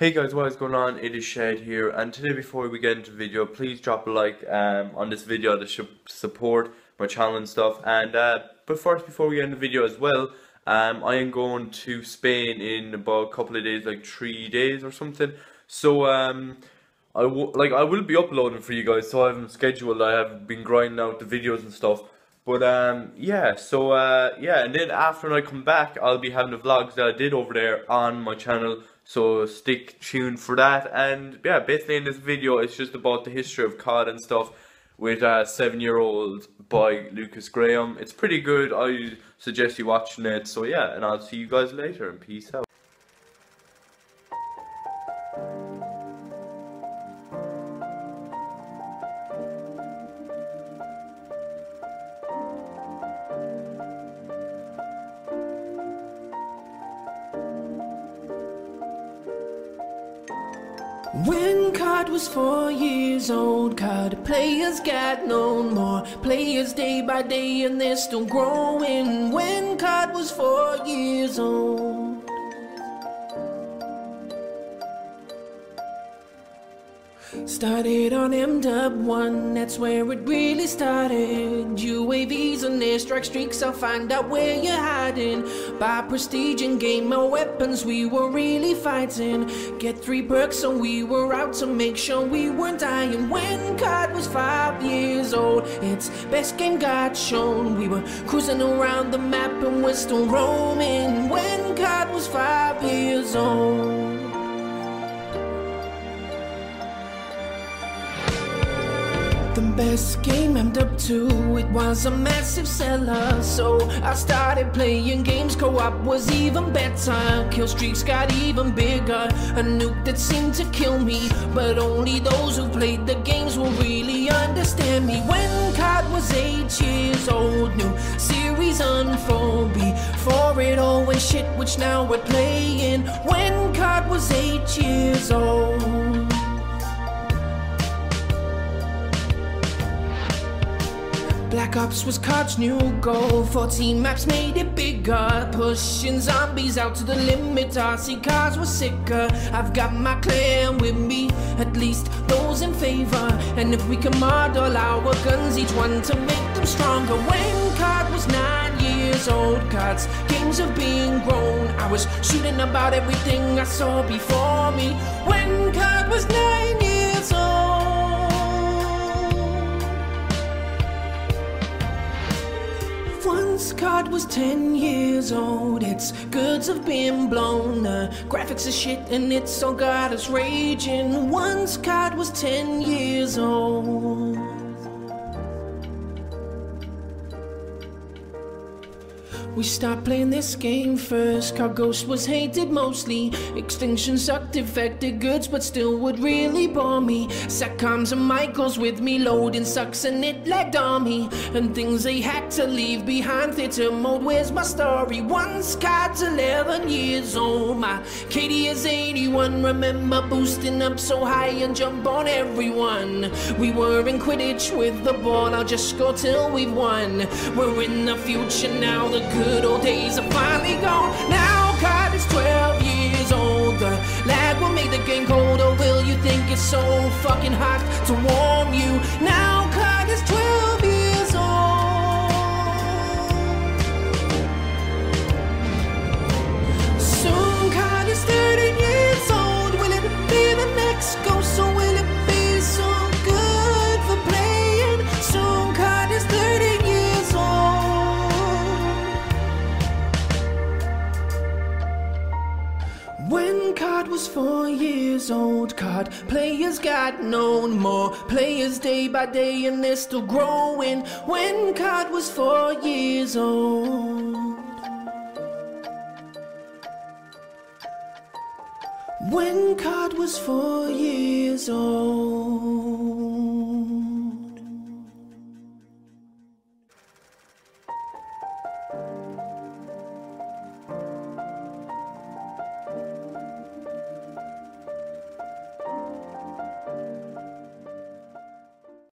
Hey guys, what is going on? It is Shadd here, and today before we get into the video, please drop a like um, on this video to support my channel and stuff. And uh, but first, before we get into the video as well, um, I am going to Spain in about a couple of days, like three days or something. So um, I will like I will be uploading for you guys. So I have scheduled. I have been grinding out the videos and stuff. But um, yeah, so uh, yeah, and then after I come back, I'll be having the vlogs that I did over there on my channel. So stick tuned for that. And yeah, basically in this video, it's just about the history of COD and stuff with a seven-year-old by Lukas Graham. It's pretty good. I suggest you watching it. So yeah, and I'll see you guys later and peace out. When COD was four years old, COD players got no more. Players day by day and they're still growing. When COD was four years old. Started on M-Dub-1, that's where it really started. UAVs and airstrike streaks, I'll find out where you're hiding. Buy prestige and game more weapons, we were really fighting. Get three perks and we were out to make sure we weren't dying. When COD was five years old, its best game got shown. We were cruising around the map and we're still roaming. When COD was five years old the best game I'm up to. It was a massive seller, so I started playing games. Co-op was even better. Kill streaks got even bigger. A nuke that seemed to kill me, but only those who played the games will really understand me. When COD was eight years old, new series unfold before it all went shit, which now we're playing. When COD was eight years old. Black Ops was COD's new goal. 14 maps made it bigger. Pushing zombies out to the limit. RC cars were sicker. I've got my clan with me. At least those in favor. And if we can model our guns Each one to make them stronger. When COD was 9 years old COD's games of being grown. I was shooting about everything I saw before me. When COD was 9 Once COD was 10 years old, its goods have been blown. The graphics are shit and it's all got us raging. Once COD was 10 years old. We stopped playing this game first. Car Ghost was hated mostly. Extinction sucked infected goods, but still would really bore me. Satcoms and Michaels with me, loading sucks and it lagged on me. And things they had to leave behind. Theater mode, where's my story? Once COD's 11 years old. My KD is 81. Remember boosting up so high and jump on everyone. We were in Quidditch with the ball. I'll just go till we've won. We're in the future now. The good old days are finally gone. Now COD is 12 years old. The lag will make the game colder. Will you think it's so fucking hot to warm you? Now When COD was four years old, COD players got known more. Players day by day, and they're still growing. When COD was four years old. When COD was four years old.